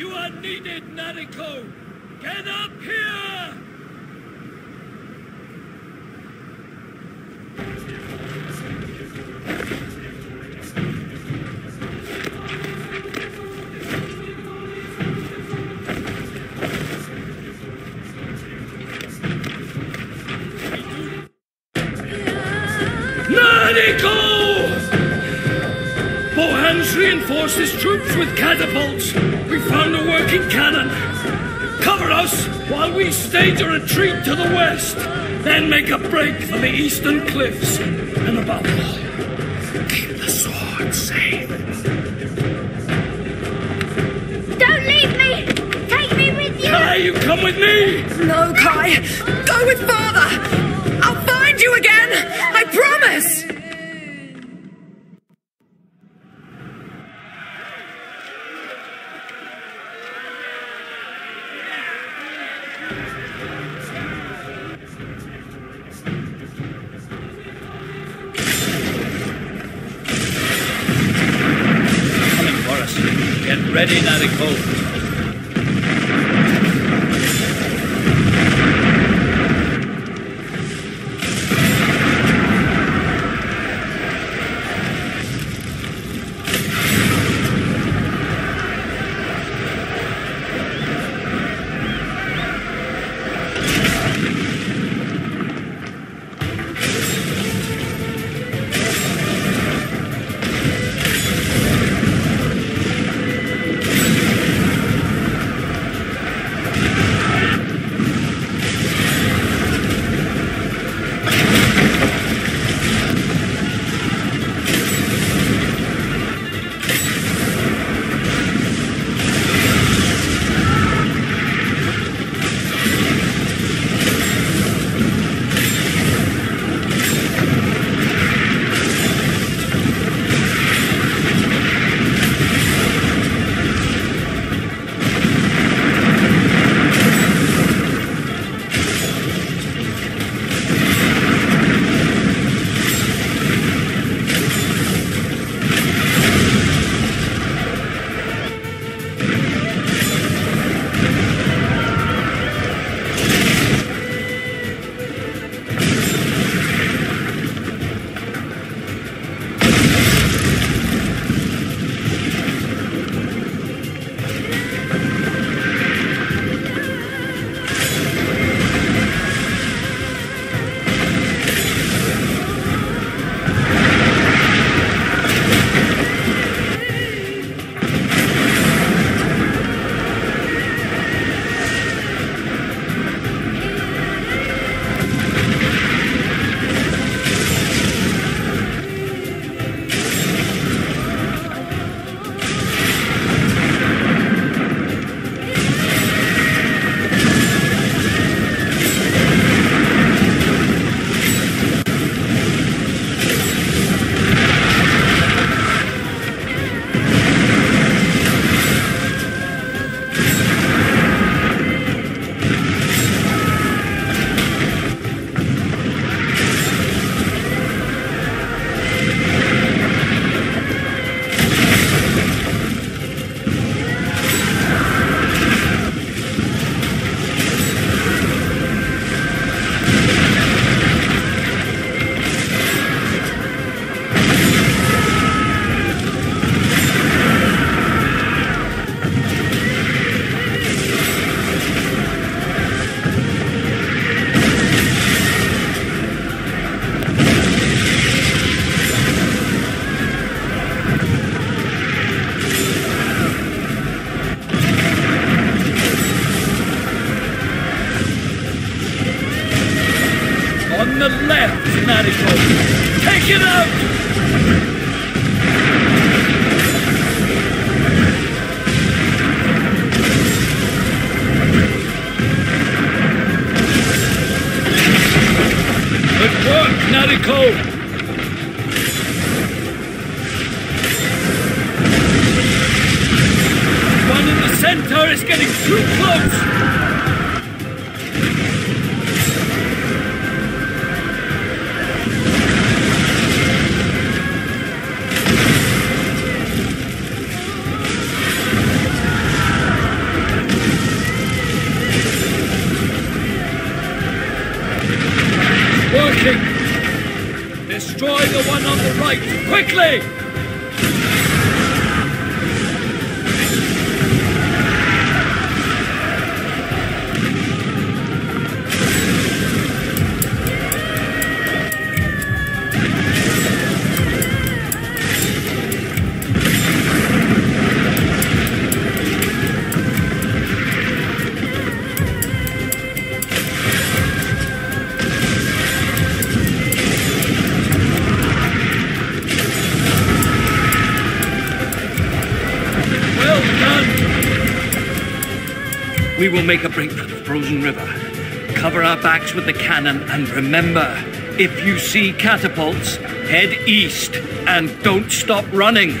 You are needed, Nariko! Get up here! Nariko! Bohan's reinforced his troops with catapults. We found a working cannon. Cover us while we stage a retreat to the west. Then make a break for the eastern cliffs. And above all, keep the sword safe. Don't leave me! Take me with you! Kai, you come with me! No, Kai. Go with father. Ready, Nariko. On the left, Nariko. Take it out! Good work, Nariko! One in the center is getting too close! working! Destroy the one on the right, quickly! We will make a break for the frozen river. Cover our backs with the cannon, and remember, if you see catapults, head east and don't stop running.